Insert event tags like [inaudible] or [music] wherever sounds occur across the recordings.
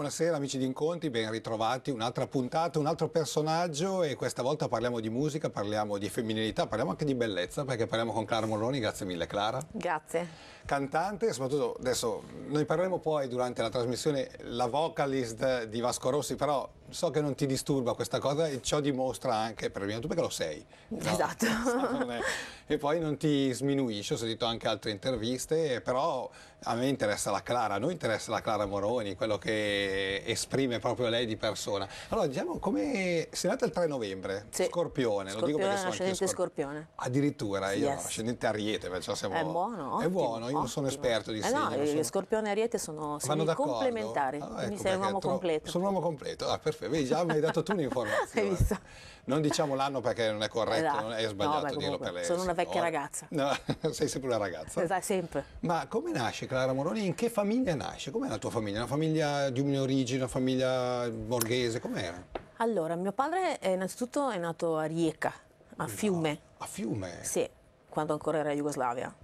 Buonasera amici di Incontri, ben ritrovati, un'altra puntata, un altro personaggio e questa volta parliamo di musica, parliamo di femminilità, parliamo anche di bellezza perché parliamo con Clara Morroni, grazie mille Clara. Grazie. Cantante e soprattutto adesso noi parleremo poi durante la trasmissione la vocalist di Vasco Rossi, però so che non ti disturba questa cosa e ciò dimostra anche, per tu perché lo sei. No? Esatto. [laughs] e poi non ti sminuisce, ho sentito anche altre interviste, però a me interessa la Clara, a noi interessa la Clara Moroni, quello che esprime proprio lei di persona. Allora diciamo come sei nata il 3 novembre, sì. Scorpione, Scorpione, lo dico perché sono ascendente Scorpione. Addirittura io yes. ascendente Ariete, perciò siamo... È buono, È ottimo, buono, io non sono esperto di eh segni. no, sono... Scorpione e Ariete sono segni complementari, ah, quindi ecco sei un uomo completo. Sono un uomo completo, ah perfetto, vedi già mi hai dato tu [laughs] un'informazione. Hai visto? Non diciamo l'anno perché non è corretto, esatto. non è sbagliato no, beh, dirlo per lei. Sono una vecchia ragazza. No, [laughs] sei sempre una ragazza. Esatto, sempre. Ma come nasce Clara Moroni? In che famiglia nasce? Com'è la tua famiglia? Una famiglia di origine, una famiglia borghese? Com'era? Allora, mio padre è, innanzitutto è nato a Rijeka, a Fiume. No, a Fiume? Sì, quando ancora era Jugoslavia.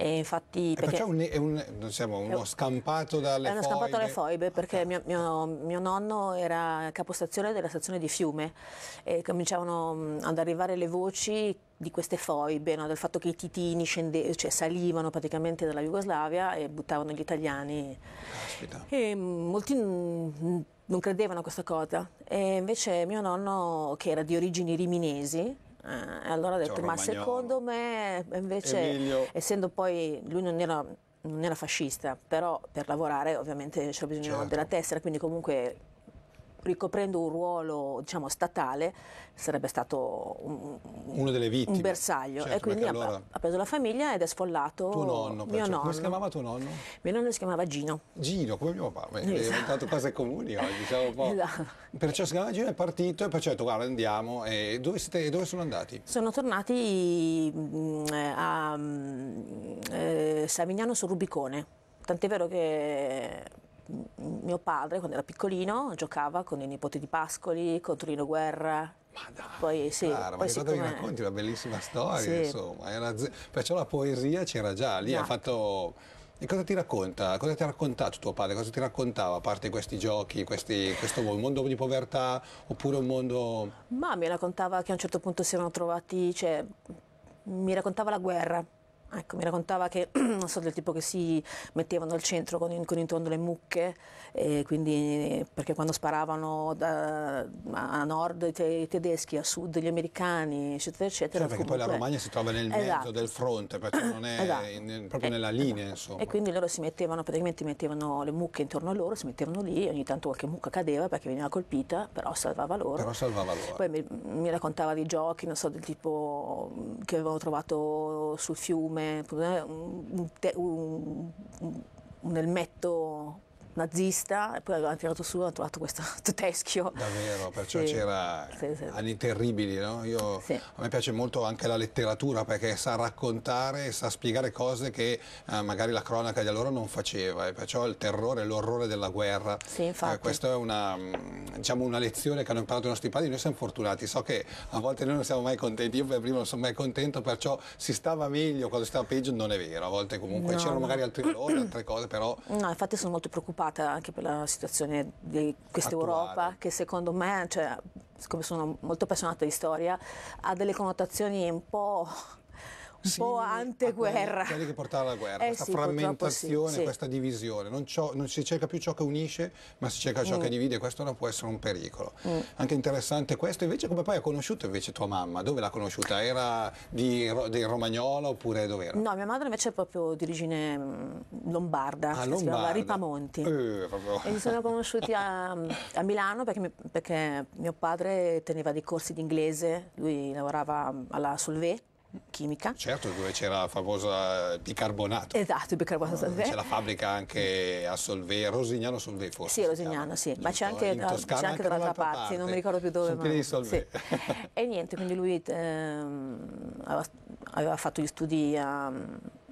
E infatti, e perché perciò un, è un, diciamo, uno scampato dalle foibe? È uno foibe. scampato dalle foibe perché mio, mio, mio, nonno era capostazione della stazione di Fiume e cominciavano ad arrivare le voci di queste foibe, no? del fatto che i titini scende, cioè salivano praticamente dalla Jugoslavia e buttavano gli italiani. E molti non credevano a questa cosa e invece mio nonno che era di origini riminesi eh, allora ho detto, ma secondo me invece, Emilio. essendo poi lui non era, non era, fascista, però per lavorare ovviamente c'era bisogno certo. della tessera, quindi comunque ricoprendo un ruolo diciamo statale sarebbe stato un, uno delle vittime un bersaglio certo, e quindi ha, allora... ha, preso la famiglia ed è sfollato tuo nonno, mio nonno. come si chiamava tuo nonno? mio nonno si chiamava Gino Gino come mio papà esatto. è diventato cose comuni oggi diciamo. Esatto. perciò si chiamava Gino è partito e perciò ha detto guarda andiamo e dove, siete, dove sono andati? sono tornati a eh, Savignano sul Rubicone tant'è vero che mio padre, quando era piccolino, giocava con i nipoti di Pascoli, con Torino Guerra. Ma dai, poi, sì, Clara, poi ma mi racconti? Una bellissima storia, sì. insomma. Era... Perciò la poesia c'era già, lì no. ha fatto... E cosa ti racconta? Cosa ti ha raccontato tuo padre? Cosa ti raccontava a parte questi giochi, questi, questo mondo di povertà oppure un mondo... Ma mi raccontava che a un certo punto si erano trovati, cioè, mi raccontava la guerra. Ecco, mi raccontava che, [clears throat] non so, del tipo che si mettevano al centro con, con intorno le mucche, e quindi, perché quando sparavano da, a nord i, te, i, tedeschi, a sud gli americani, eccetera, eccetera. Cioè, perché poi la Romagna si trova nel esatto. mezzo del fronte, perché [clears throat] non è esatto. in, proprio nella linea, insomma. E quindi loro si mettevano, praticamente mettevano le mucche intorno a loro, si mettevano lì, ogni tanto qualche mucca cadeva perché veniva colpita, però salvava loro. Però salvava loro. Poi mi, mi raccontava di giochi, non so, del tipo che avevano trovato sul fiume, un, un, un, elmetto nazista e poi avevano tirato su e hanno trovato questo [laughs] teschio. Davvero, perciò sì. c'era sì, sì. anni terribili, no? Io. A me piace molto anche la letteratura perché sa raccontare, sa spiegare cose che eh, magari la cronaca di allora non faceva e perciò il terrore, l'orrore della guerra. Eh, questa è una, diciamo, una lezione che hanno imparato i nostri padri, noi siamo fortunati, so che a volte noi non siamo mai contenti, io per primo non sono mai contento, perciò si stava meglio quando si stava peggio, non è vero, a volte comunque no, c'erano no. magari altri valori, altre [clears throat] cose, però... No, infatti sono molto preoccupata anche per la situazione di questa Europa che secondo me, cioè, siccome sono molto appassionata di storia, ha delle connotazioni un po' po' anteguerra. Quelli che portava alla guerra, eh questa sì, frammentazione, sì, questa divisione. Non, non, si cerca più ciò che unisce, ma si cerca ciò mm. che divide, questo non può essere un pericolo. Mm. Anche interessante questo, invece come poi ha conosciuto invece tua mamma? Dove l'ha conosciuta? Era di, di Romagnola oppure dove era? No, mia madre invece è proprio di origine lombarda, ah, si lombarda. chiamava Ripamonti. Eh. E ci siamo conosciuti a, a Milano perché, perché mio padre teneva dei corsi di inglese, lui lavorava alla Solvay chimica. Certo, dove c'era la famosa bicarbonato. Esatto, il bicarbonato. No, c'è la fabbrica anche a Solvay, Rosignano Solvay forse. Sì, Rosignano, sì, ma c'è anche, da, c'è anche dall'altra parte, parte, non mi ricordo più dove. Ma... Sì. e niente, quindi lui ehm, aveva, aveva, fatto gli studi a,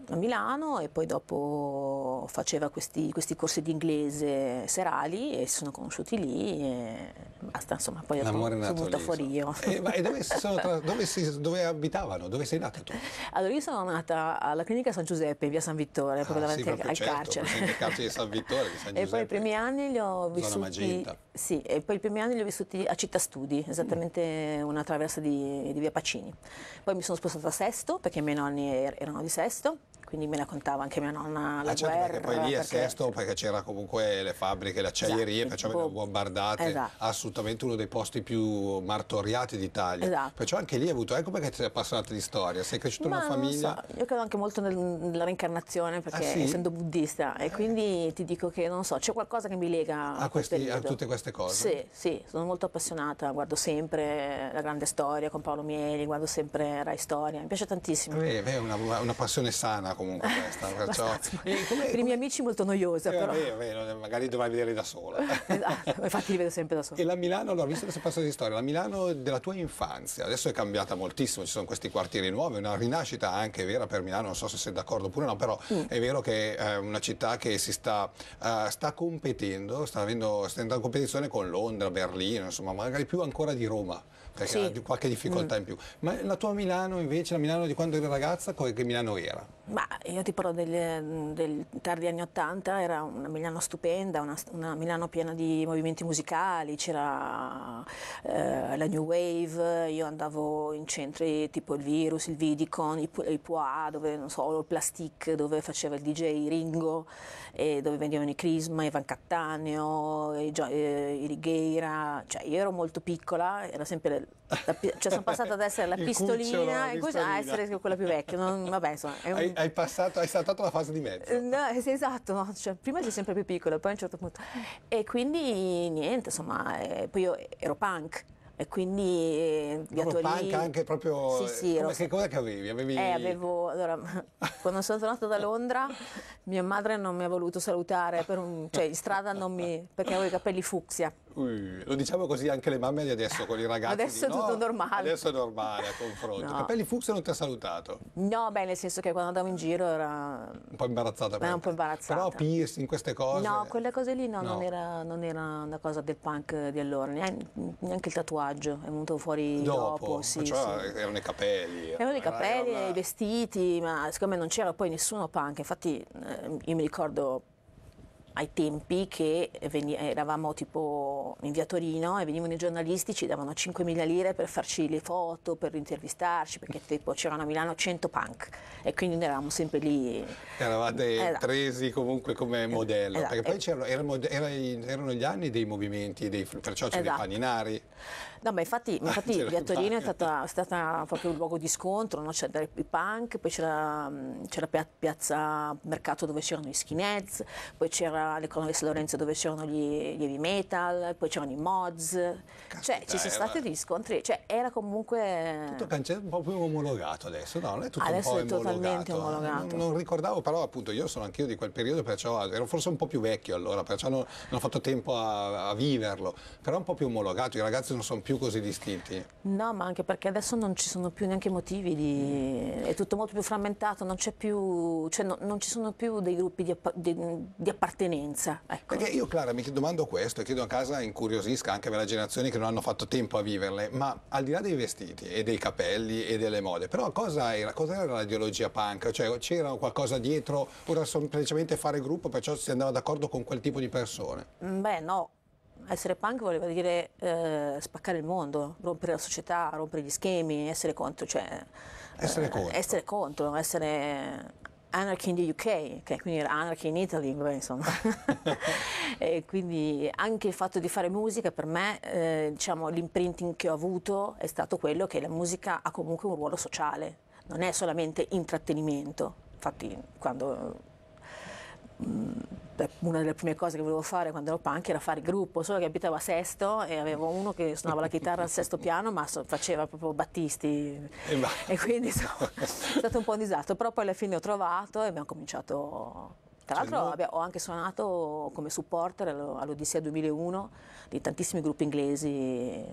a, Milano e poi dopo faceva questi, questi corsi di inglese serali e si sono conosciuti lì e basta, insomma, poi L'amore sono venuta fuori io. E, ma, e dove, tra, dove, si, dove, abitavano? Dove sei nata tu? [laughs] Allora io sono nata alla clinica San Giuseppe, in via San Vittore, proprio ah, davanti sì, proprio al certo, carcere. Il carcere di San Vittore di San Giuseppe. [laughs] E poi i primi anni li ho vissuti. Sì, e poi i primi anni li ho vissuti a Città Studi, esattamente una traversa di, di via Pacini. Poi mi sono spostata a Sesto perché i miei nonni er-, erano di Sesto quindi mi raccontava anche mia nonna la ah, certo, guerra. Perché poi lì è perché... Sesto perché c'era comunque le fabbriche, le acciaierie, esatto, perciò venivano bombardate, esatto. assolutamente uno dei posti più martoriati d'Italia. Esatto. Perciò anche lì hai avuto, ecco perché ti sei appassionata di storia, sei cresciuto in una famiglia... So, io credo anche molto nel, nella reincarnazione perché ah, sì? essendo buddista e quindi ti dico che non so, c'è qualcosa che mi lega a, questi, a tutte queste cose. Sì, sì, sono molto appassionata, guardo sempre la grande storia con Paolo Mieli, guardo sempre Rai Storia, mi piace tantissimo. Eh, è una, una passione sana comunque questa. [laughs] Perciò... Come, per i miei amici molto noiosa, eh, però. Vabbè, vabbè, magari dovrai vedere da sola. [laughs] esatto, infatti li vedo sempre da sola. E la Milano, allora, visto che sei passato di storia, la Milano della tua infanzia, adesso è cambiata moltissimo, ci sono questi quartieri nuovi, una rinascita anche vera per Milano, non so se sei d'accordo oppure no, però mm. è vero che è una città che si sta, uh, sta competendo, sta avendo sta in competizione con Londra, Berlino, insomma, magari più ancora di Roma perché sì. qualche difficoltà mm. in più. Ma la tua Milano invece, la Milano di quando eri ragazza, che Milano era? Ma io ti parlo del, del tardi anni Ottanta, era una Milano stupenda, una, una, Milano piena di movimenti musicali, c'era eh, la New Wave, io andavo in centri tipo il Virus, il Vidicon, il, il Poa, dove non so, il Plastic, dove faceva il DJ Ringo, e dove venivano i Crisma, Ivan Cattaneo, i, eh, i Righeira, cioè io ero molto piccola, era sempre la, cioè sono passata ad essere la pistolina e a essere quella più vecchia. Non, vabbè, insomma, un... hai, hai, passato, hai saltato la fase di mezzo. Eh, no, esatto, no? Cioè, prima sei sempre più piccola, poi a un certo punto. E quindi niente, insomma, eh, poi io ero punk e quindi eh, via Torino... punk anche proprio... Sì, sì, come, che cosa che avevi? avevi... Eh, avevo... Allora, [laughs] quando sono tornata da Londra mia madre non mi ha voluto salutare, un... cioè in strada non mi... perché avevo i capelli fucsia. Ui, lo diciamo così anche le mamme di adesso con i ragazzi. Adesso di, è tutto no, normale. Adesso è normale a confronto. No. Capelli fucsia non ti ha salutato? No, beh, nel senso che quando andavo in giro era... Un po' imbarazzata. Era un po' imbarazzata. Però piercing, queste cose... No, quelle cose lì no, no. Non, era, non, era, una cosa del punk di allora, neanche, neanche il tatuaggio è venuto fuori dopo. dopo sì, cioè, sì. erano i capelli. Erano i capelli, una... i vestiti, ma secondo me non c'era poi nessuno punk. Infatti eh, io mi ricordo ai tempi che eravamo tipo in via Torino e venivano i giornalisti, ci davano 5.000 lire per farci le foto, per intervistarci, perché tipo c'erano a Milano 100 punk e quindi noi eravamo sempre lì. Eravate esatto. presi comunque come modello, esatto. perché poi c'erano, erano gli anni dei movimenti, dei, perciò c'erano esatto. i paninari. No, ma infatti, infatti [laughs] via Torino è stata, stata, proprio un luogo di scontro, no? c'era i punk, poi c'era, c'era piazza Mercato dove c'erano gli skinheads, poi c'era l'Economia San Lorenzo dove c'erano gli, gli, heavy metal, poi c'erano i mods, Caspita, cioè ci sono stati degli scontri, cioè era comunque... Tutto cancellato, un po' più omologato adesso, no? Non è tutto adesso è totalmente omologato. Non, non, ricordavo, però appunto io sono anch'io di quel periodo, perciò ero forse un po' più vecchio allora, perciò non, non ho fatto tempo a, a viverlo, però un po' più omologato, i ragazzi non sono più così distinti? No, ma anche perché adesso non ci sono più neanche motivi di... è tutto molto più frammentato, non c'è più, cioè no, non ci sono più dei gruppi di, di, di appartenenza. Ecco. Perché io Clara mi domando questo e chiedo a casa incuriosisca anche per le generazioni che non hanno fatto tempo a viverle, ma al di là dei vestiti e dei capelli e delle mode, però cosa era, cosa era l'ideologia punk? Cioè c'era qualcosa dietro o era semplicemente fare gruppo perciò si andava d'accordo con quel tipo di persone? Beh no, essere punk voleva dire eh, spaccare il mondo, rompere la società, rompere gli schemi, essere contro, cioè, essere, eh, contro. essere contro, essere anarchy in the UK, che quindi era anarchy in Italy, beh, insomma. [laughs] [laughs] e quindi anche il fatto di fare musica per me, eh, diciamo, l'imprinting che ho avuto è stato quello che la musica ha comunque un ruolo sociale, non è solamente intrattenimento. Infatti quando una delle prime cose che volevo fare quando ero punk era fare gruppo, solo che abitavo a Sesto e avevo uno che suonava la chitarra al sesto piano ma faceva proprio battisti. E, e quindi insomma, [laughs] è stato un po' un disastro, però poi alla fine ho trovato e abbiamo cominciato tra l'altro cioè, ho anche suonato come supporter all'Odissea 2001 di tantissimi gruppi inglesi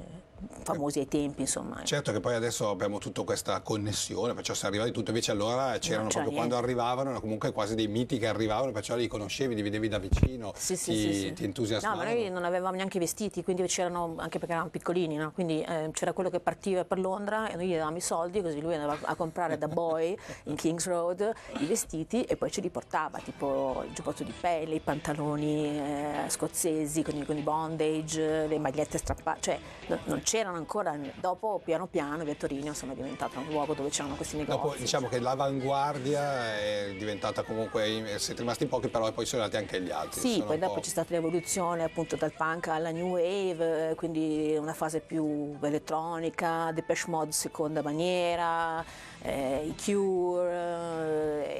famosi ai tempi, insomma. Certo che poi adesso abbiamo tutta questa connessione, perciò si arriva di tutto, invece allora c'erano c'era proprio quando arrivavano, erano comunque quasi dei miti che arrivavano, perciò li conoscevi, li vedevi da vicino, Sì, ti, sì, sì. ti entusiasmavano. No, ma noi non avevamo neanche i vestiti, quindi c'erano, anche perché eravamo piccolini, no? quindi eh, c'era quello che partiva per Londra e noi gli davamo i soldi, così lui andava a comprare da Boy [laughs] in Kings Road i vestiti e poi ce li portava, tipo il giubbotto di pelle, i pantaloni eh, scozzesi con i, con i bondage, le magliette strappate, cioè no- non c'erano ancora, dopo piano piano via Torino insomma è diventato un luogo dove c'erano questi negozi. Dopo diciamo che l'avanguardia è diventata comunque, siete rimasti in pochi, però poi sono andati anche gli altri. Sì, sono poi dopo po'- c'è stata l'evoluzione appunto dal punk alla new wave, eh, quindi una fase più elettronica, Depeche Mode seconda maniera, eh, i Cure,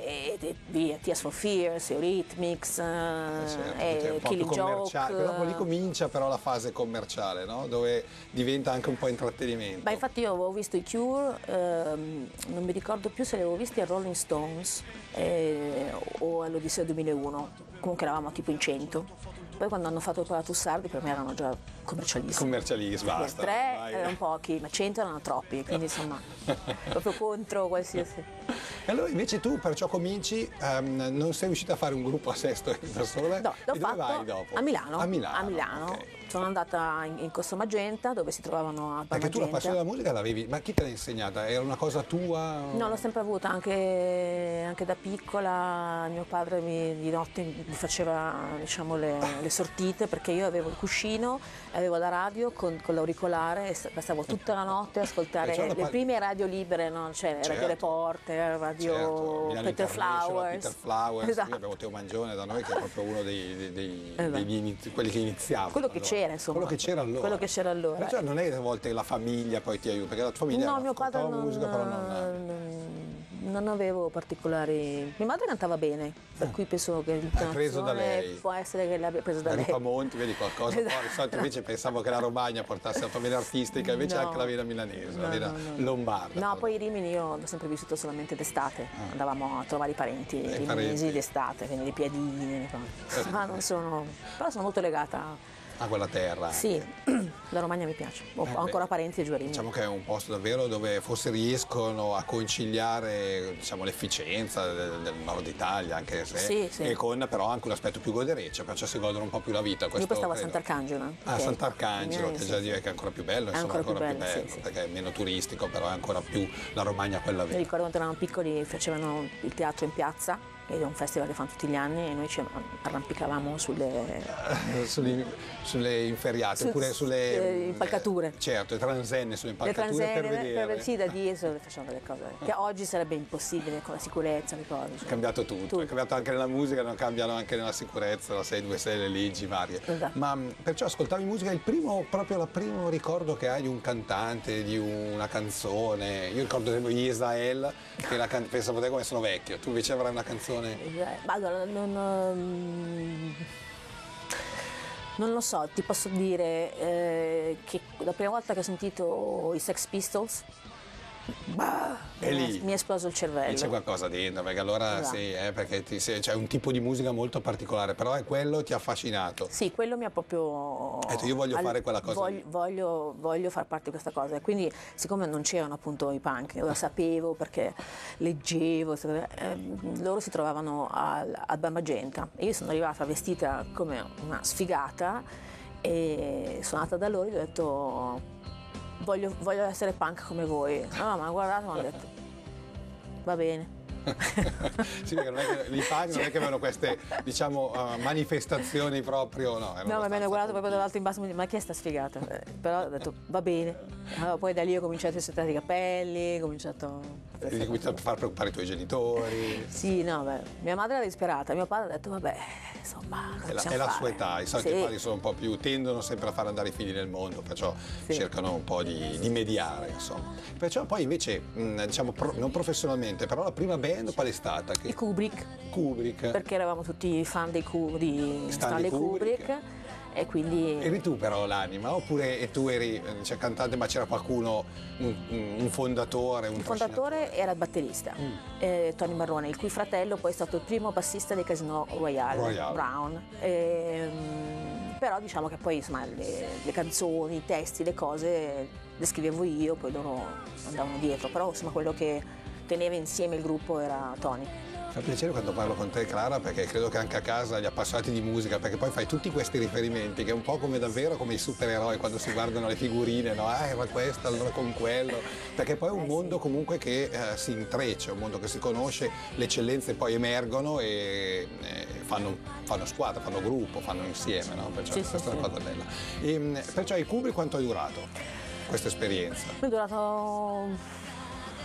eh, e, via, Tears for Fears, Eurythmics, eh, Certo, e cioè Killing Joke. Dopo lì comincia però la fase commerciale, no? dove diventa anche un po' intrattenimento. Ma infatti io avevo visto i Cure, ehm, non mi ricordo più se li avevo visti a Rolling Stones eh, o all'Odissea 2001, comunque eravamo tipo in 100. Poi quando hanno fatto il Palatus Sardi per me erano già commercialissimi. Commercialismo, basta. tre vai. erano pochi, ma 100 erano troppi, quindi insomma [laughs] proprio contro qualsiasi. E allora invece tu perciò cominci, ehm, non sei riuscita a fare un gruppo a sesto da sola? No, l'ho dove fatto vai dopo? a Milano. A Milano. A Milano. ok. Sono andata in, in Corso Magenta dove si trovavano a Perché tu la passione della musica l'avevi, ma chi te l'ha insegnata? Era una cosa tua? No, l'ho sempre avuta anche, anche da piccola. Mio padre mi, di notte mi faceva diciamo, le, le sortite perché io avevo il cuscino, avevo la radio con, con l'auricolare e stavo tutta la notte a ascoltare la le prime radio libere, no? cioè Certo. Radio Reporter, Radio Certo, Peter Flowers. Peter Flowers, [laughs] Esatto. abbiamo Teo Mangione da noi che è proprio uno dei, dei- dei- degli inizi- quelli che iniziavano. Quello che allora. c'era, insomma. Quello che c'era allora. Quello che c'era allora. Perciò non è a volte la famiglia poi ti aiuta, perché la tua famiglia No, mio padre non, musica però non... non, avevo particolari. Mia madre cantava bene, per cui penso che preso da lei. può essere che l'abbia presa da Da lei. Ripamonti, vedi qualcosa, [laughs] Esatto. poi di solito invece pensavo che la Romagna portasse la vena artistica, invece No. anche la vena milanese, la No, vena no, no. lombarda. No, poi i Rimini io l'ho sempre vissuto solamente d'estate, andavamo a trovare i parenti Ah. I riminesi d'estate, quindi le piadine, le cose. ma non sono, però sono molto legata. A quella terra. Sì, [clears throat] la Romagna mi piace, ho, Eh, ancora beh, parenti giù a Rimini. Diciamo che è un posto davvero dove forse riescono a conciliare diciamo, l'efficienza del, del nord Italia, anche se Sì, sì. e con però anche un aspetto più godereccio, perciò si godono un po' più la vita. Io questo poi stavo a. Sant'Arcangelo. Ah, che- Sant'Arcangelo, eh, che già dire che è ancora più bello, È insomma, ancora più più bello, sì, bello, sì. perché è meno turistico, però è ancora più la Romagna quella Mi vera. ricordo quando eravamo piccoli facevano il teatro in piazza, che è un festival che fanno tutti gli anni e noi ci arrampicavamo sulle, [laughs] sulle, sulle inferiate, Su- oppure sulle eh, impalcature. Certo, le transenne sulle le impalcature per transenne, vedere. sì, da diesel facevano delle cose che oggi sarebbe impossibile con la sicurezza, le cose. È cioè. cambiato tutto, Tutto. è cambiato anche nella musica, non cambiano anche nella sicurezza, la 626, le leggi varie. Esatto. Ma mh, perciò ascoltavi musica, il primo, proprio il primo ricordo che hai di un cantante, di una canzone. Io ricordo ad esempio Israel, che la can- pensavo te come sono vecchio, tu invece avrai una canzone. Eh, ma allora, non, ehm, non lo so, ti posso dire eh, che la prima volta che ho sentito i Sex Pistols, bah, mi, lì? è, mi è esploso il cervello. C'è qualcosa dentro, perché allora Esatto. sì, eh, perché ti- sì, c'è un tipo di musica molto particolare, però è quello che ti ha affascinato. Sì, quello mi ha proprio... Detto, io voglio fare quella cosa Voglio, voglio, voglio far parte di questa cosa. E quindi, siccome non c'erano appunto i punk, lo sapevo perché leggevo, eh, loro si trovavano al, al Bar Magenta. E io sono arrivata vestita come una sfigata e sono andata da loro e gli ho detto voglio, voglio essere punk come voi. No, ma guardate, mi hanno detto va bene. Sì, perché non è che, i punk non è che avevano queste, diciamo, uh, manifestazioni proprio, no. No, ma mi hanno guardato proprio dall'alto in basso e mi ma chi è sta sfigata? Eh, però ho detto va bene. Allora, poi da lì ho cominciato a settare i capelli, ho cominciato... Hai cominciato a far preoccupare i tuoi genitori. Sì, no, beh, mia madre era disperata, mio padre ha detto vabbè, insomma, È la, è la sua età, i soliti Sì. padri sono un po' più, tendono sempre a far andare i figli nel mondo, perciò Sì. cercano un po' di, di mediare, insomma. Perciò poi invece, mh, diciamo, pro- non professionalmente, però la prima band qual è stata? Che, Kubrick, Kubrick. perché eravamo tutti fan dei Ku- di Stanley Stanley Kubrick. Kubrick, e quindi... Eri tu però l'anima, oppure e tu eri cioè, cantante ma c'era qualcuno, un, un fondatore, un Il fondatore era il batterista, Mm. eh, Tony Marrone, il cui fratello poi è stato il primo bassista dei Casino Royale, Royale. Brown. Ehm, però diciamo che poi insomma, le, le, canzoni, i testi, le cose le scrivevo io, poi loro andavano dietro, però insomma quello che teneva insieme il gruppo era Tony. Fa piacere quando parlo con te Clara perché credo che anche a casa gli appassionati di musica, perché poi fai tutti questi riferimenti che è un po' come davvero come i supereroi quando si guardano le figurine, no? Eh, ma questo allora con quello, perché poi è un eh, mondo comunque che eh, si intreccia, un mondo che si conosce, le eccellenze poi emergono e eh, fanno, fanno, squadra, fanno gruppo, fanno insieme, no? Perciò sì, questa sì, è una cosa bella. E, ehm, perciò i Cubi quanto è durato questa esperienza? È durato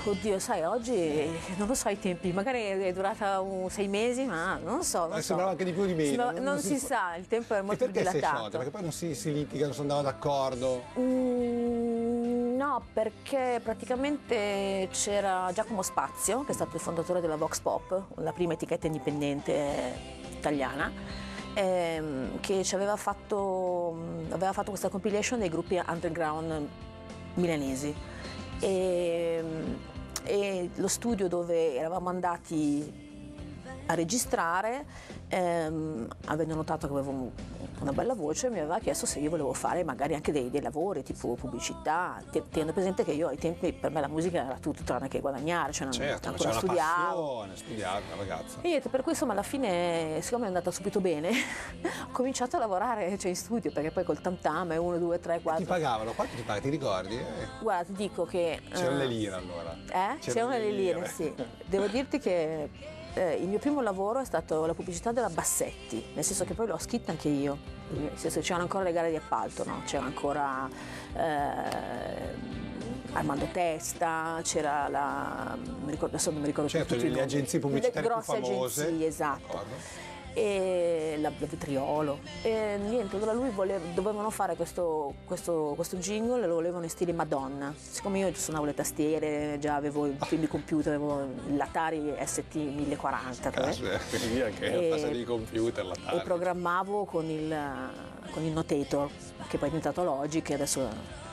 Oddio, sai, oggi non lo so i tempi, magari è durata un sei mesi, ma non lo so. Non eh, sembrava so. anche di più di meno. No, non, non, si, si sa, il tempo è molto e perché dilatato. Sciolta? Perché poi non si, si litiga, non si andava d'accordo? Mm, no, perché praticamente c'era Giacomo Spazio, che è stato il fondatore della Vox Pop, la prima etichetta indipendente italiana, ehm, che ci aveva fatto, aveva fatto questa compilation dei gruppi underground milanesi e, e lo studio dove eravamo andati a registrare, ehm, avendo notato che avevo una bella voce, mi aveva chiesto se io volevo fare magari anche dei, dei lavori tipo pubblicità, tenendo presente che io ai tempi per me la musica era tutto tranne che guadagnare, cioè certo, ancora c'è studiavo. Passione, studiare, una ragazza. E niente, per cui insomma alla fine, siccome è andata subito bene, [laughs] ho cominciato a lavorare cioè, in studio, perché poi col tam tam è 1, 2, 3, 4. Ti pagavano? Quanto ti pagavano? Ti ricordi? Eh. Guarda, ti dico che... C'erano uh, le lire allora. Eh? C'erano, C'erano le lire, lire, sì. Devo dirti che eh, il mio primo lavoro è stato la pubblicità della Bassetti, nel senso che poi l'ho scritta anche io, nel senso che c'erano ancora le gare di appalto, no? c'era ancora eh, Armando Testa, c'era la... Mi ricordo, adesso non mi ricordo certo, tutti le agenzie pubblicitarie le grosse più famose. agenzie, esatto e la, la Vetriolo. E niente, allora lui voleva, dovevano fare questo, questo, questo jingle e lo volevano in stile Madonna. Siccome io suonavo le tastiere, già avevo i primi computer, avevo l'Atari ST 1040. Caspita, quindi anche la di computer, l'Atari. E programmavo con il, con il Notator, che poi è diventato Logic e adesso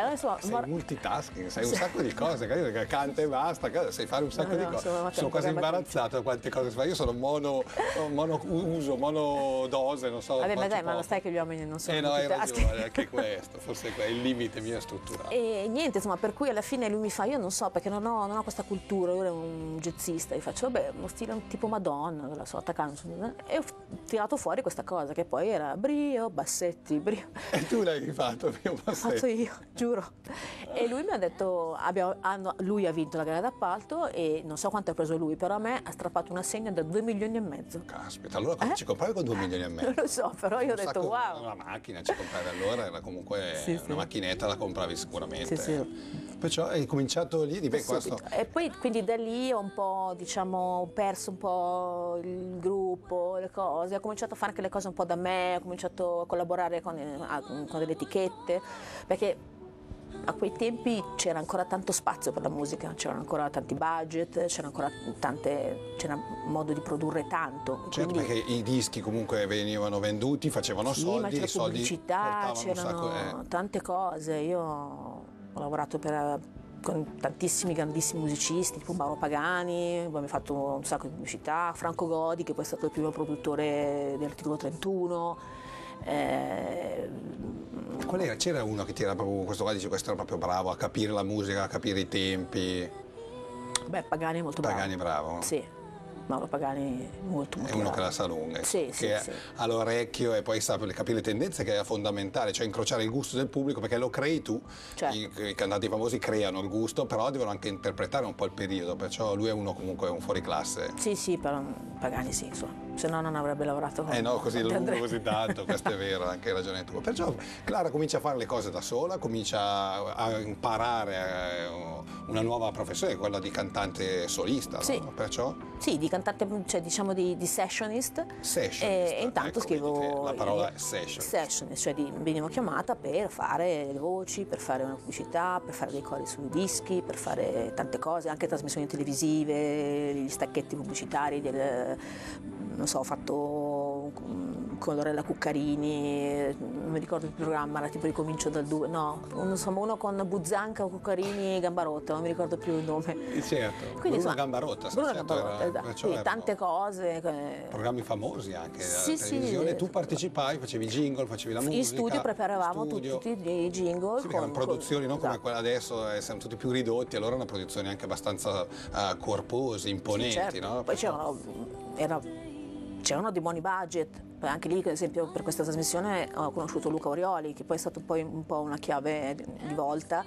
allora, insomma, sei mar... multitasking, sai un sacco di cose, canta e basta, sai fare un sacco no, di cose. Sono, sono quasi imbarazzato da quante cose fai. Io sono mono, mono uso, mono dose, non so. Vabbè, ma dai, ma lo sai che gli uomini non sono Eh no, hai ragione, anche [laughs] questo, forse è il limite mio strutturale. E niente, insomma, per cui alla fine lui mi fa, io non so, perché non ho, non ho questa cultura, io ero un jazzista, gli faccio, vabbè, uno stile tipo Madonna, la so, attaccando. E ho tirato fuori questa cosa che poi era brio, bassetti, brio. E tu l'hai fatto, brio, bassetti? L'ho fatto io, giuro giuro. E lui mi ha detto, abbiamo, hanno, lui ha vinto la gara d'appalto e non so quanto ha preso lui, però a me ha strappato una segna da 2 milioni e mezzo. Caspita, allora eh? ci compravi con 2 milioni e mezzo? Non lo so, però io ho detto wow. Una macchina ci compravi allora, era comunque sì, una sì. macchinetta la compravi sicuramente. Sì, sì. Perciò hai cominciato lì di beh, questo. E poi quindi da lì ho un po', diciamo, perso un po' il gruppo, le cose, ho cominciato a fare anche le cose un po' da me, ho cominciato a collaborare con, con delle etichette, perché a quei tempi c'era ancora tanto spazio per la musica, c'erano ancora tanti budget, c'era ancora tante, c'era modo di produrre tanto. Certo, Quindi, perché i dischi comunque venivano venduti, facevano sì, soldi, ma c'era pubblicità, c'erano sacco, eh. tante cose. Io ho lavorato per, con tantissimi grandissimi musicisti, tipo Mauro Pagani, abbiamo fatto un sacco di pubblicità, Franco Godi, che poi è stato il primo produttore dell'articolo 31. Eh, Qual era? C'era uno che ti era proprio questo qua, dice questo era proprio bravo a capire la musica, a capire i tempi. Beh, Pagani è molto Pagani bravo. Pagani bravo. Sì. Mauro Pagani molto molto È uno bravo. che la sa lunga, sì, che sì, sì. ha l'orecchio e poi sa capire le tendenze che è fondamentale, cioè incrociare il gusto del pubblico perché lo crei tu, certo. I, i, cantanti famosi creano il gusto, però devono anche interpretare un po' il periodo, perciò lui è uno comunque un fuoriclasse. Sì, sì, però Pagani sì, insomma, se no non avrebbe lavorato con Eh no, così lungo, così tanto, questo è vero, anche ragione tua. Perciò Clara comincia a fare le cose da sola, comincia a imparare eh, una nuova professione, quella di cantante solista, sì. no? Perciò? Sì, di cantante, cioè diciamo di, di sessionist. Sessionist. E, e intanto ecco, scrivo... La parola è sessionist. Sessionist, cioè di, venivo chiamata per fare le voci, per fare una pubblicità, per fare dei cori sui dischi, per fare tante cose, anche trasmissioni televisive, gli stacchetti pubblicitari, del, non so, ho fatto con Lorella Cuccarini, non mi ricordo il programma, era tipo ricomincio dal 2, no, insomma uno con Buzzanca, Cuccarini e Gambarotta, non mi ricordo più il nome. Certo, Quindi, Bruno insomma, Gambarotta, Bruno certo, Gambarotta, era, esatto. sì, tante cose. Programmi famosi anche, sì, sì. tu partecipavi, facevi jingle, facevi la musica. In studio preparavamo studio. tutti i jingle. Sì, con, erano produzioni non come esatto. quella adesso, eh, siamo tutti più ridotti, allora erano produzioni anche abbastanza uh, corpose, imponenti. Sì, certo. no? Poi c'erano, era, c'erano dei buoni budget, anche lì, ad esempio, per questa trasmissione ho conosciuto Luca Orioli, che poi è stato poi un po' una chiave di volta.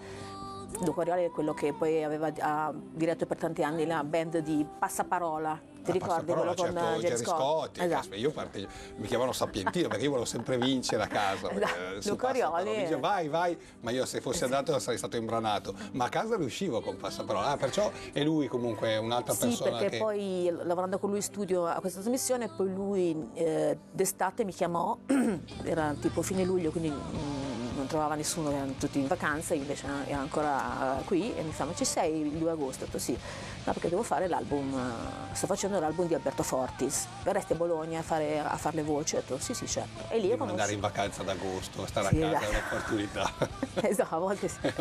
Luca Orioli è quello che poi aveva ha diretto per tanti anni la band di Passaparola, ti ah, ricordi quello certo, con Gerry Scott? Scotti, esatto. io parte, mi chiamavano Sapientino perché io volevo sempre vincere a casa. Esatto. Luca Orioli. Dice, vai, vai, ma io se fossi andato sarei stato imbranato. Ma a casa riuscivo con Passaparola, ah, perciò è lui comunque un'altra sì, persona. Perché che... poi lavorando con lui in studio a questa trasmissione, poi lui eh, d'estate mi chiamò, [clears throat] era tipo fine luglio, quindi... Mm, non trovava nessuno, erano tutti in vacanza, io invece ero ancora qui e mi fa ma ci sei il 2 agosto? Ho detto sì, no perché devo fare l'album, eh, sto facendo l'album di Alberto Fortis, verresti a Bologna a fare, a fare le voci? Ho detto sì sì certo. E lì io conosco... andare in vacanza ad agosto, stare sì, a casa è un'opportunità. [laughs] esatto, a volte sì. [laughs]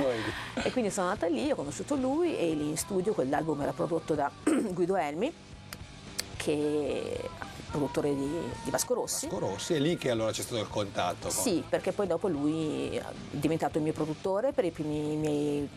e quindi sono andata lì, ho conosciuto lui e lì in studio quell'album era prodotto da [clears throat] Guido Elmi che produttore di, di, Vasco Rossi. Vasco Rossi, è lì che allora c'è stato il contatto. Con... Sì, perché poi dopo lui è diventato il mio produttore per i primi miei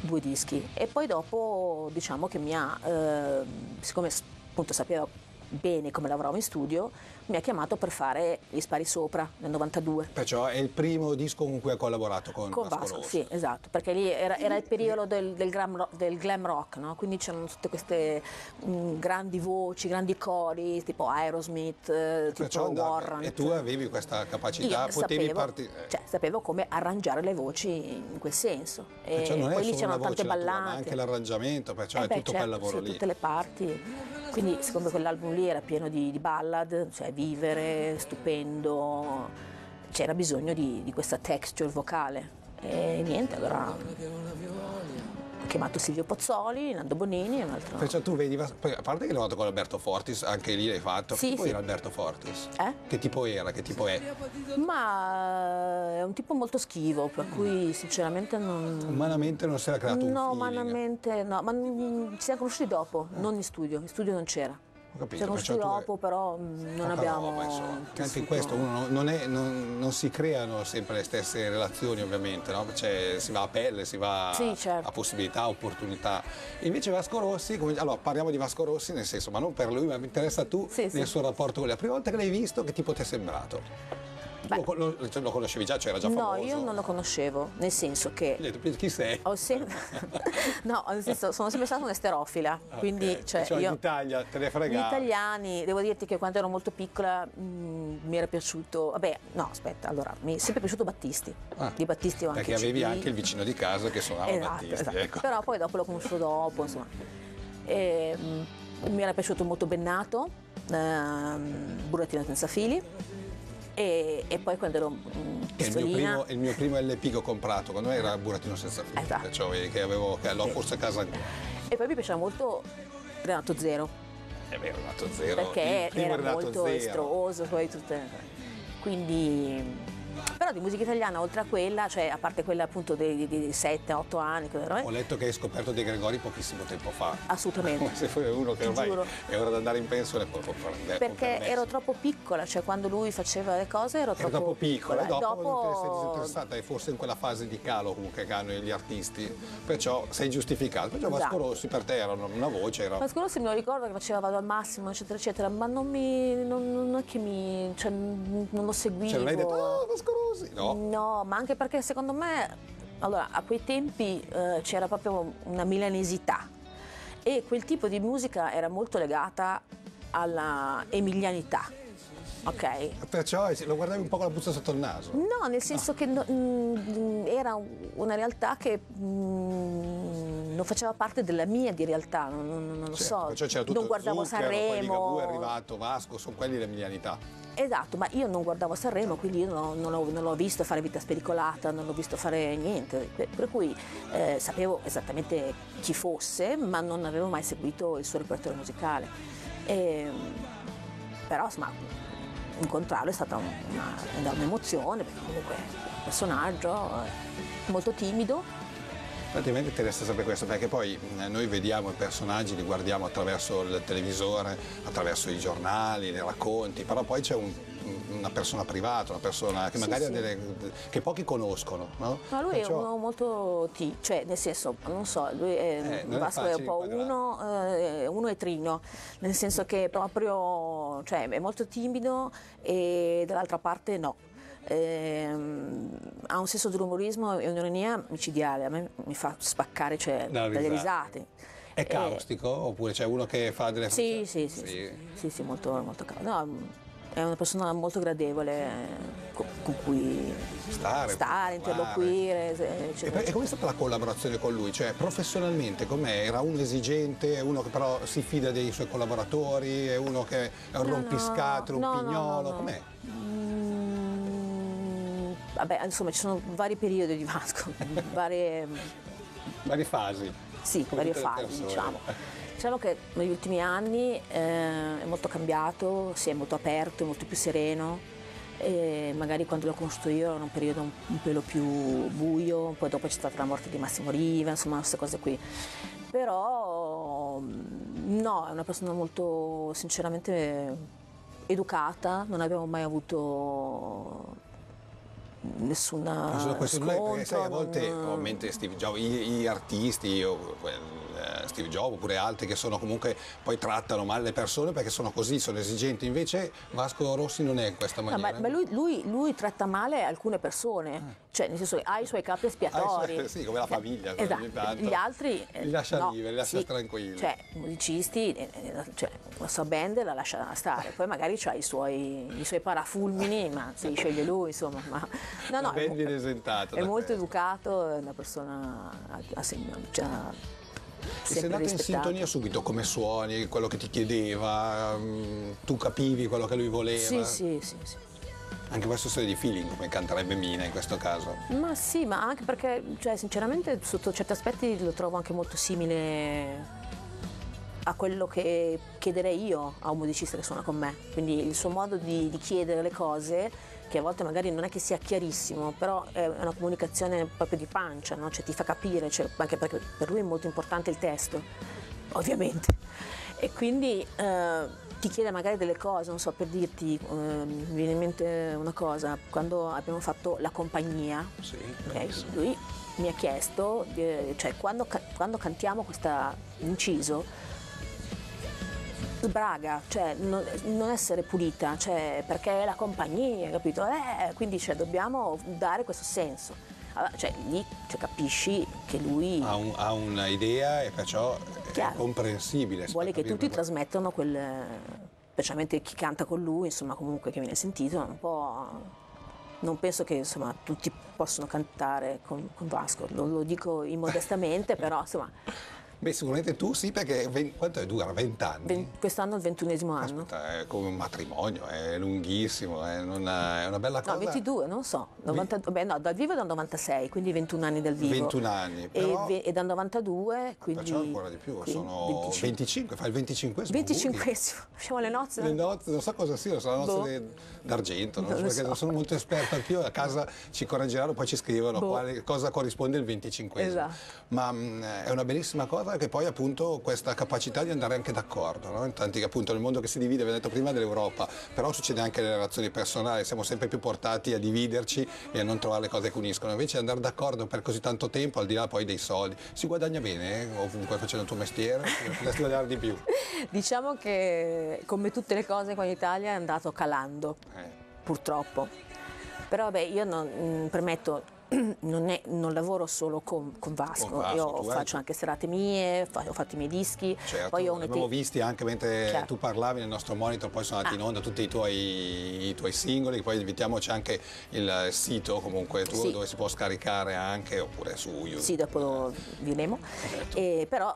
due dischi e poi dopo diciamo che mi ha, eh, siccome appunto sapeva bene come lavoravo in studio, mi ha chiamato per fare Gli spari sopra nel 92. Perciò è il primo disco con cui ha collaborato con, con Vasco, Vasco sì, esatto, perché lì era, era il periodo del, del, glam, del glam rock, no? quindi c'erano tutte queste mh, mm, grandi voci, grandi cori, tipo Aerosmith, eh, tipo Warren. E tu avevi questa capacità, Io potevi partire... Cioè, sapevo come arrangiare le voci in quel senso. E perciò non è poi lì c'erano tante ballate. ma anche l'arrangiamento, perciò eh è beh, tutto certo, quel lavoro sì, lì. tutte le parti. Quindi secondo quell'album lì era pieno di, di ballad, cioè vivere, stupendo, c'era bisogno di, di questa texture vocale. E niente, allora ho chiamato Silvio Pozzoli, Nando Bonini e un altro. Perciò tu vedi, a parte che l'ho fatto con Alberto Fortis, anche lì l'hai fatto. Sì, che tipo sì. era Alberto Fortis? Eh? Che tipo era? Che tipo è? Ma è un tipo molto schivo, per cui sinceramente non. Umanamente non si era creato un No, umanamente no, ma ci siamo conosciuti dopo, non in studio, in studio non c'era. Capito, Siamo conosciuti dopo, però non abbiamo. roba. Anche in questo uno non, è, non, non, si creano sempre le stesse relazioni, ovviamente, no? cioè, si va a pelle, si va sì, certo. a possibilità, opportunità. Invece Vasco Rossi, come, allora parliamo di Vasco Rossi nel senso, ma non per lui, ma mi interessa tu sì, nel sì. suo rapporto con lui. La prima volta che l'hai visto, che tipo ti è sembrato? Lo, lo, lo, conoscevi già, cioè era già famoso? No, io non lo conoscevo, nel senso che... Chi sei? Ho sempre... [laughs] no, nel senso, sono sempre stata un'esterofila, okay. quindi... Cioè, cioè io... in Italia te ne fregavi? Gli italiani, devo dirti che quando ero molto piccola mh, mi era piaciuto... Vabbè, no, aspetta, allora, mi è sempre piaciuto Battisti. Ah, di Battisti ho anche Perché avevi CD. anche il vicino di casa che suonava esatto, Battisti, esatto. ecco. Però poi dopo l'ho conosciuto dopo, insomma. E, mh, mi era piaciuto molto Bennato, ehm, Burattino senza fili e, e, poi quando ero mh, pistolina... Il mio, primo, il mio primo LP che ho comprato quando era Burattino senza fili, esatto. cioè, che avevo che l'ho sì. forse a casa ancora. E poi mi piaceva molto Renato Zero. È vero, Renato Zero. Perché era Renato molto Zero. estroso, poi tutte... Quindi però di musica italiana oltre a quella, cioè a parte quella appunto dei, dei 7-8 anni, ho letto che hai scoperto De Gregori pochissimo tempo fa. Assolutamente. [laughs] Come se fosse uno che ormai è ora di andare in pensione può fare Perché ero troppo piccola, cioè quando lui faceva le cose ero troppo, ero troppo piccola. E dopo, dopo... non ti sei disinteressata, è forse in quella fase di calo comunque che hanno gli artisti, perciò sei giustificato. Perciò Esatto. Vasco Rossi per te era una, voce, era... Vasco Rossi me lo ricordo che faceva vado al massimo, eccetera, eccetera, ma non mi. non, non è che mi. cioè non lo seguivo. Cioè non hai detto, ah, Vasco Rossi? No. No, ma anche perché secondo me, allora, a quei tempi eh, c'era proprio una milanesità e quel tipo di musica era molto legata alla emilianità. Ok? Perciò lo guardavi un po' con la puzza sotto il naso. No, nel senso che no- mm, era una realtà che mm, non faceva parte della mia di realtà, non, non- non lo Certo, so. tutto non guardavo Zucchero, poi Sanremo. Ligabue è arrivato, Vasco, sono quelli l'emilianità. Esatto, ma io non guardavo Sanremo, quindi io non, non l'ho, non l'ho visto fare vita spericolata, non l'ho visto fare niente, per, cui eh, sapevo esattamente chi fosse, ma non avevo mai seguito il suo repertorio musicale. E, però insomma, incontrarlo è stata una, una emozione, perché comunque un personaggio eh, molto timido, Praticamente interessa sapere questo perché poi noi vediamo i personaggi, li guardiamo attraverso il televisore, attraverso i giornali, i racconti, però poi c'è un, una persona privata, una persona che magari sì. ha delle, che pochi conoscono. No? Ma lui Perciò- è uno molto T, cioè nel senso, non so, lui è, Eh, non è Vasco è un po' uno, eh, uno è trino, nel senso che proprio, cioè è molto timido e dall'altra parte no. Ehm, ha un senso dell'umorismo e un'ironia micidiale, a me mi fa spaccare cioè, Dalle dalle risate. È Eh, caustico oppure c'è uno che fa delle Sì, sì, sì, Sì. sì, sì, sì, molto, molto cauto. No, è una persona molto gradevole con, cui Stare, stare interloquire, eh, E, per- e com'è stata la collaborazione con lui? Cioè, professionalmente com'è? Era uno esigente, è uno che però si fida dei suoi collaboratori, è uno che è un No, no, rompiscatole, un no, no, pignolo, no, no. com'è? Mm, vabbè, insomma, ci sono vari periodi di Vasco, [laughs] varie, Varie fasi. sì, Come varie fasi, diciamo. Diciamo che negli ultimi anni eh, è molto cambiato, si è molto aperto, è molto più sereno. E magari quando l'ho conosciuto io era un periodo un, un pelo più buio, poi dopo c'è stata la morte di Massimo Riva, insomma queste cose qui. Però no, è una persona molto sinceramente educata, non abbiamo mai avuto nessuna perché sai, a volte, non- ovviamente Steve Jobs, i, gli artisti, o, eh, Steve Jobs oppure altri che sono comunque poi trattano male le persone perché sono così, sono esigenti. Invece Vasco Rossi non è in questa No, maniera. ma, ma lui, lui- lui tratta male alcune persone, cioè nel senso ha i suoi capi espiatori. Ah, [laughs] sì, come la famiglia, ogni tanto. Gli altri eh, Li lascia no, vivere, li lascia sì. tranquilli. Cioè, i musicisti, eh, eh, cioè, la sua band la lascia stare, poi magari ha i suoi, i suoi parafulmini, ma se li sceglie lui, insomma. Ma, no, no, è, viene esentata è molto questo. educato, è una persona ha sem- cioè, E sei andato in sintonia subito come suoni, quello che ti chiedeva, mm, tu capivi quello che lui voleva. Sì, sì, sì, sì. Anche questa storia di feeling, come canterebbe Mina in questo caso. Ma sì, ma anche perché, cioè, sinceramente, sotto certi aspetti lo trovo anche molto simile a quello che chiederei io a un musicista che suona con me. Quindi il suo modo di, di chiedere le cose, che a volte magari non è che sia chiarissimo, però è una comunicazione proprio di pancia, no? cioè ti fa capire, cioè, anche perché per lui è molto importante il testo, ovviamente. E quindi eh, ti chiede magari delle cose, non so, per dirti, eh, mi viene in mente una cosa, quando abbiamo fatto la compagnia, Sì, Ok, Lui mi ha chiesto, eh, cioè quando, quando cantiamo questo inciso, sbraga, cioè non, non essere pulita, cioè, perché è la compagnia, capito? Eh, quindi cioè, dobbiamo dare questo senso. Allora, cioè, lì cioè, capisci che lui Ha, un- ha un'idea e perciò è Chiaro. comprensibile. vuole che tutti trasmettano quel, specialmente chi canta con lui, insomma comunque che viene sentito, un po'... Non penso che insomma, tutti possano cantare con, con Vasco, lo, lo dico immodestamente, [laughs] però insomma, Beh, sicuramente tu sì, perché ven- quanto è dura? 20 anni? quest'anno è il ventunesimo anno. Aspetta, è come un matrimonio, è lunghissimo, è una, è una bella cosa. No, 22, non so. 90 beh, no, dal vivo è dal 96, quindi 21 anni dal vivo. 21 anni, E, però- ve- e dal 92, quindi... Perciò ancora di più, sono 25. 25, fa il 25 25 [laughs] Facciamo le nozze? Le nozze, non so cosa siano, sono Boh. nozze d'argento, non, Non so, perché so. non sono molto esperto anch'io, a casa ci correggeranno, poi ci scrivono Boh. quale- cosa corrisponde il 25 Esatto. Ma mh, è una bellissima cosa che poi appunto questa capacità di andare anche d'accordo, no? Tanti che appunto nel mondo che si divide, abbiamo detto prima dell'Europa, però succede anche nelle relazioni personali, siamo sempre più portati a dividerci e a non trovare le cose che uniscono, invece andare d'accordo per così tanto tempo, al di là poi dei soldi, si guadagna bene, eh? ovunque facendo il tuo mestiere, potresti guadagnare di più. [laughs] Diciamo che come tutte le cose qua in Italia è andato calando, Eh. purtroppo. Però vabbè, io non, mm, premetto, [clears throat] non, è- non lavoro solo con, con Vasco, Con Vasco, io tu hai- faccio anche serate mie, fa- ho fatto i miei dischi, Certo, poi ho una abbiamo visti anche mentre Chiaro. tu parlavi nel nostro monitor, poi sono andati Ah. in onda tutti i tuoi, i tuoi singoli, poi invitiamo c'è anche il sito comunque tuo Sì. dove si può scaricare anche oppure su YouTube. Sì, dopo lo diremo. Certo. E però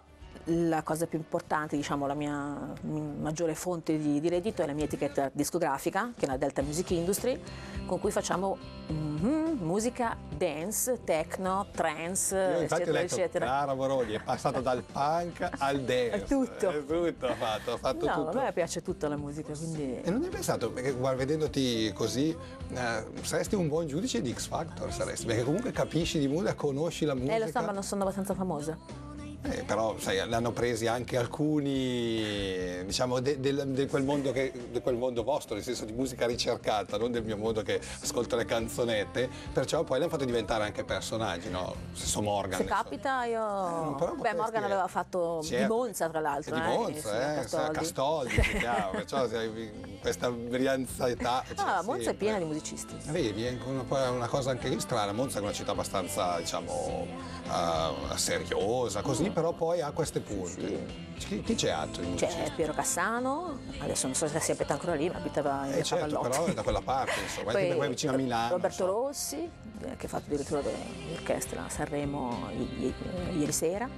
la cosa più importante, diciamo la mia maggiore fonte di, di, reddito è la mia etichetta discografica, che è la Delta Music Industry, con cui facciamo mm-hmm, musica dance, techno, trance, Io eccetera, letto, eccetera. Clara Moroni è passata dal punk [laughs] al dance. tutto. È tutto ha fatto, ha fatto no, tutto. a me piace tutta la musica, quindi... E non hai pensato, perché guarda, vedendoti così, eh, saresti un buon giudice di X Factor, saresti, perché comunque capisci di musica, conosci la musica. Eh, lo so, ma non sono abbastanza famosa. Eh, però sai, l'hanno presi anche alcuni, diciamo, di de, de quel, de quel mondo vostro, nel senso di musica ricercata, non del mio mondo che ascolto le canzonette, perciò poi li hanno fatto diventare anche personaggi, no? Stesso Morgan. Se capita io... Eh, Beh, Morgan aveva fatto certo. di Monza tra l'altro. Di Monza, eh, eh, Castoldi, si chiama, perciò questa brillanza età. [laughs] Cioè, ah, Monza è piena di musicisti. Vedi, è una, una cosa anche strana, Monza è una città abbastanza, diciamo, uh, seriosa, così, però poi ha queste punte. Sì. Chi, chi, c'è altro? C'è Piero Cassano, adesso non so se si abita ancora lì, ma abitava in eh certo, però è da quella parte, insomma, poi, è vicino a Milano. Roberto so. Rossi, eh, che ha fatto addirittura l'orchestra a Sanremo ieri sera.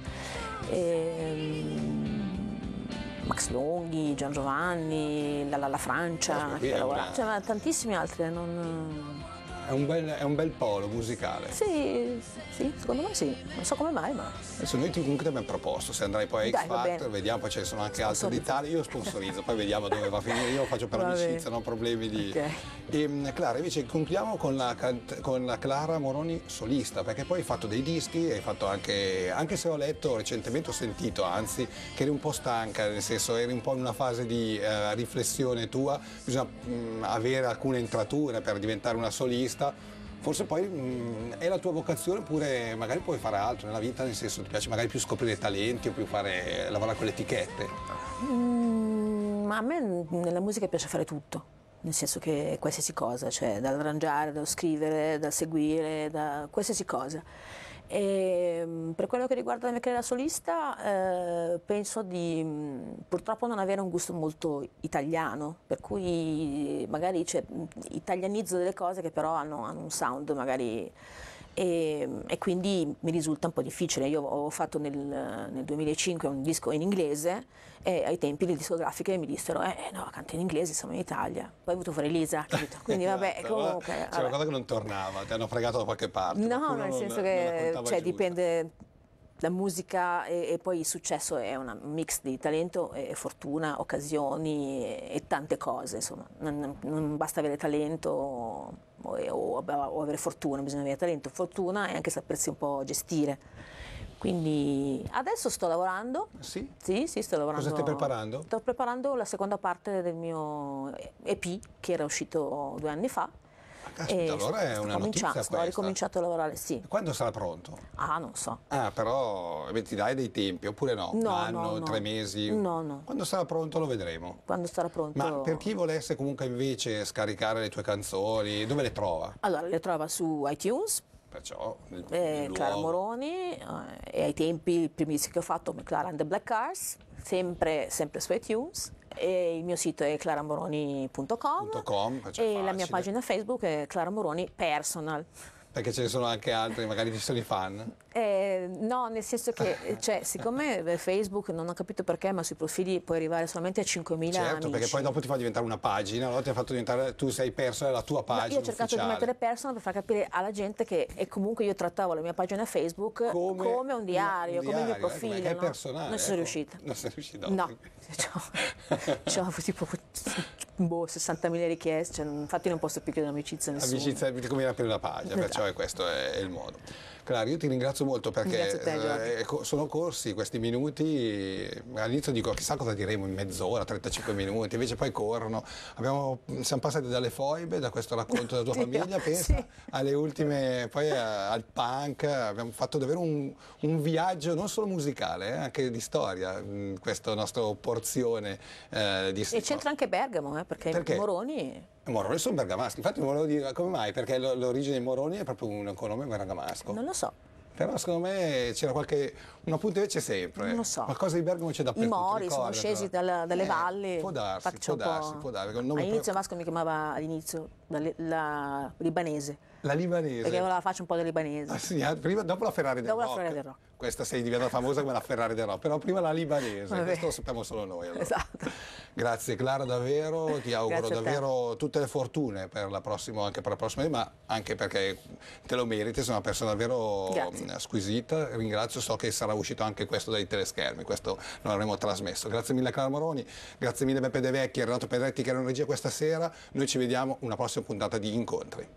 E, um, Max Longhi, Gian Giovanni, la, la, la Francia, eh, cioè, tantissimi altri. Non, è un, bel, è un bel polo musicale. Sì, sì, secondo me sì. Non so come mai, ma. Adesso noi ti, comunque ti abbiamo proposto, se andrai poi a X Factor, vediamo, poi ce ne sono anche altri d'Italia. Io sponsorizzo, poi vediamo dove va a finire. Io faccio per amicizia, non problemi di. Okay. E, mm, Clara, invece concludiamo con la, con la, Clara Moroni solista, perché poi hai fatto dei dischi, hai fatto anche, anche se ho letto recentemente, ho sentito anzi, che eri un po' stanca, nel senso eri un po' in una fase di uh, riflessione tua, bisogna mh, mm, avere alcune entrature per diventare una solista artista, forse poi mh, mm, è la tua vocazione oppure magari puoi fare altro nella vita, nel senso ti piace magari più scoprire talenti o più fare, lavorare con le etichette? Mm, a me nella musica piace fare tutto. Nel senso che qualsiasi cosa, cioè dall'arrangiare, dallo scrivere, dal seguire, da qualsiasi cosa. E, ehm, per quello che riguarda la mia carriera solista, eh, penso di purtroppo non avere un gusto molto italiano, per cui magari cioè, italianizzo delle cose che però hanno, hanno un sound magari e, e, quindi mi risulta un po' difficile. Io ho fatto nel, nel 2005 un disco in inglese e ai tempi le discografiche mi dissero eh no, canti in inglese, siamo in Italia. Poi ho avuto fuori Lisa, capito? Quindi vabbè, esatto, comunque... C'è una cosa che non tornava, ti hanno fregato da qualche parte. No, nel senso non, che non cioè, dipende la musica e, e, poi il successo è un mix di talento e fortuna, occasioni e, e tante cose, insomma, non, non, basta avere talento o, o, o, avere fortuna, bisogna avere talento, fortuna e anche sapersi un po' gestire. Quindi adesso sto lavorando. Sì? Sì, sì, sto lavorando. Cosa stai preparando? Sto preparando la seconda parte del mio EP che era uscito due anni fa Caspita, allora è una notizia questa. Ho ricominciato a lavorare, sì. Quando sarà pronto? Ah, non so. Ah, però beh, ti dai dei tempi, oppure no? no Un anno, no, no. tre mesi? No, no. Quando sarà pronto lo vedremo. Quando sarà pronto. Ma per chi volesse comunque invece scaricare le tue canzoni, dove le trova? Allora, le trova su iTunes, perciò nel, eh, Clara Moroni eh, e ai tempi il primo disco che ho fatto Clara and the Black Cars sempre, sempre su iTunes e il mio sito è claramoroni.com e la mia pagina Facebook è Clara Moroni Personal. Perché ce ne sono anche altri, magari ci sono i fan? Eh, no, nel senso che, cioè, siccome Facebook, non ho capito perché, ma sui profili puoi arrivare solamente a 5.000 certo, amici. Certo, perché poi dopo ti fa diventare una pagina, allora ti ha fatto diventare, tu sei perso la tua pagina no, Io ho cercato ufficiale. di mettere personal per far capire alla gente che e comunque io trattavo la mia pagina Facebook come, come un diario, un come il mio ecco, profilo. Ecco, è personale. Non ecco. sono riuscita. Non sei riuscita? No, [laughs] c'ho [laughs] tipo boh, 60.000 richieste, cioè, infatti non posso più chiedere amicizia a nessuno. Amicizia, ti conviene aprire la pagina, perciò esatto. questo è il modo. Clara, io ti ringrazio molto perché te, eh, sono corsi questi minuti, all'inizio dico chissà cosa diremo in mezz'ora, 35 minuti, invece poi corrono. Abbiamo, siamo passati dalle foibe, da questo racconto della tua [laughs] famiglia, pensa, sì. alle ultime, poi al punk, abbiamo fatto davvero un, un viaggio non solo musicale, eh, anche di storia, questa nostra porzione eh, di... E c'entra anche Bergamo, eh, perché, perché? Moroni... Moroni sono bergamaschi, infatti volevo dire come mai, perché l'origine di Moroni è proprio un nome bergamasco. Non lo so. Però secondo me c'era qualche. Una punta c'è sempre. Non lo so. Qualcosa di Bergamo c'è dappertutto. I Mori sono scesi dalla, dalle eh, valli. Può darsi, può darsi, può darsi. All'inizio proprio... Vasco mi chiamava all'inizio la, la libanese La libanese. Perché avevo la faccia un po' da libanese. Ah, sì, eh, prima, dopo la Ferrari del Dopo la Rock. Ferrari del Rock. Questa sei diventata famosa come la Ferrari del Rock, però prima la libanese, Vabbè. questo lo sappiamo solo noi. allora. Esatto. Grazie Clara davvero, ti auguro davvero tutte le fortune per la prossima, anche per la prossima, ma anche perché te lo meriti, sei una persona davvero Grazie. mh, squisita, ringrazio, so che sarà uscito anche questo dai teleschermi, questo lo avremo trasmesso. Grazie mille Clara Moroni, grazie mille Beppe De Vecchi e Renato Pedretti che erano in regia questa sera, noi ci vediamo una prossima puntata di Incontri.